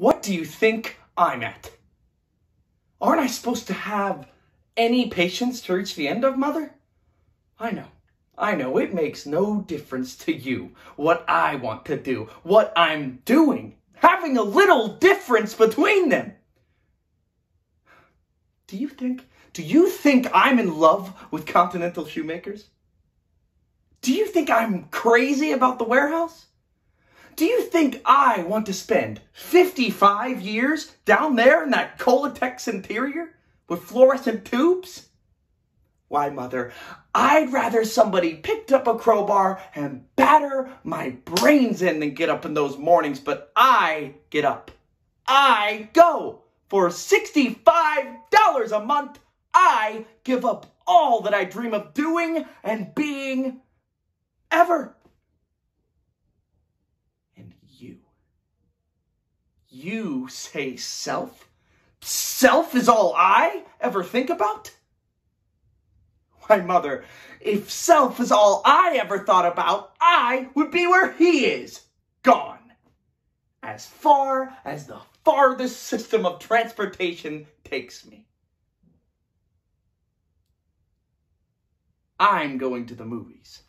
What do you think I'm at? Aren't I supposed to have any patience to reach the end of, Mother? I know. I know it makes no difference to you what I want to do, what I'm doing, having a little difference between them. Do you think, do you think I'm in love with Continental Shoemakers? Do you think I'm crazy about the warehouse? Do you think I want to spend 55 years down there in that Celotex interior with fluorescent tubes? Why, Mother, I'd rather somebody picked up a crowbar and batter my brains in than get up in those mornings, but I get up. I go. For $65 a month, I give up all that I dream of doing and being ever. You, you say self? Self is all I ever think about? Why, mother, if self is all I ever thought about, I would be where he is, gone. As far as the farthest system of transportation takes me. I'm going to the movies.